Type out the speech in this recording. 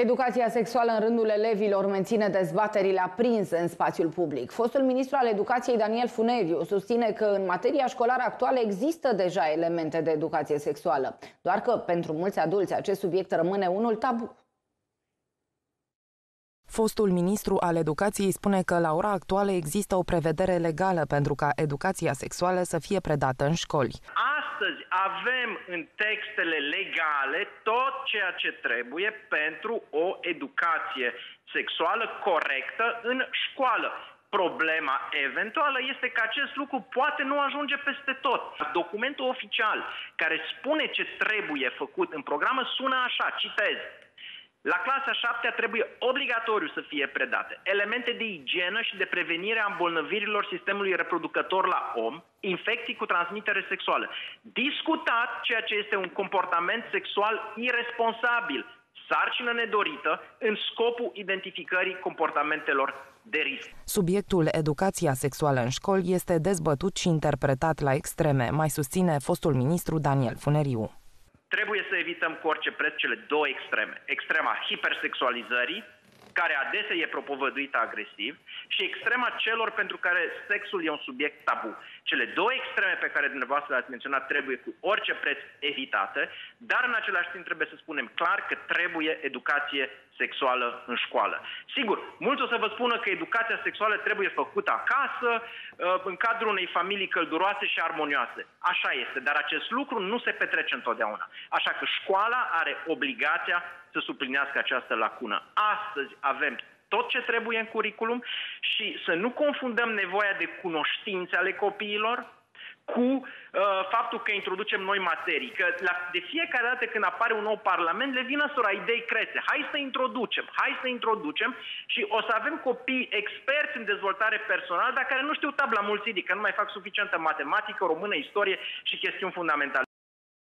Educația sexuală în rândul elevilor menține dezbaterile aprinse în spațiul public. Fostul ministru al educației Daniel Funeriu susține că în materia școlară actuală există deja elemente de educație sexuală, doar că pentru mulți adulți acest subiect rămâne unul tabu. Fostul ministru al educației spune că la ora actuală există o prevedere legală pentru ca educația sexuală să fie predată în școli astăzi avem în textele legale tot ceea ce trebuie pentru o educație sexuală corectă în școală. Problema eventuală este că acest lucru poate nu ajunge peste tot. Documentul oficial care spune ce trebuie făcut în programă sună așa, citez. La clasa 7 trebuie obligatoriu să fie predate elemente de igienă și de prevenire a îmbolnăvirilor sistemului reproducător la om, infecții cu transmitere sexuală. Discutat ceea ce este un comportament sexual irresponsabil, sarcină nedorită, în scopul identificării comportamentelor de risc. Subiectul educația sexuală în școli este dezbătut și interpretat la extreme, mai susține fostul ministru Daniel Funeriu. Trebuie să evităm cu orice preț cele două extreme. Extrema hipersexualizării, care adesea e propovăduită agresiv, și extrema celor pentru care sexul e un subiect tabu. Cele două extreme pe care dumneavoastră le-ați menționat trebuie cu orice preț evitate, dar în același timp trebuie să spunem clar că trebuie educație sexuală în școală. Sigur, mulți o să vă spună că educația sexuală trebuie făcută acasă, uh, în cadrul unei familii călduroase și armonioase. Așa este, dar acest lucru nu se petrece întotdeauna. Așa că școala are obligația să suplinească această lacună. Astăzi avem tot ce trebuie în curriculum și să nu confundăm nevoia de cunoștințe ale copiilor cu uh, faptul că introducem noi materii. Că la, de fiecare dată când apare un nou parlament, le vină sora idei crețe. Hai să introducem, hai să introducem și o să avem copii experți în dezvoltare personală, dar care nu știu tabla mulțidică, nu mai fac suficientă matematică, română, istorie și chestiuni fundamentale.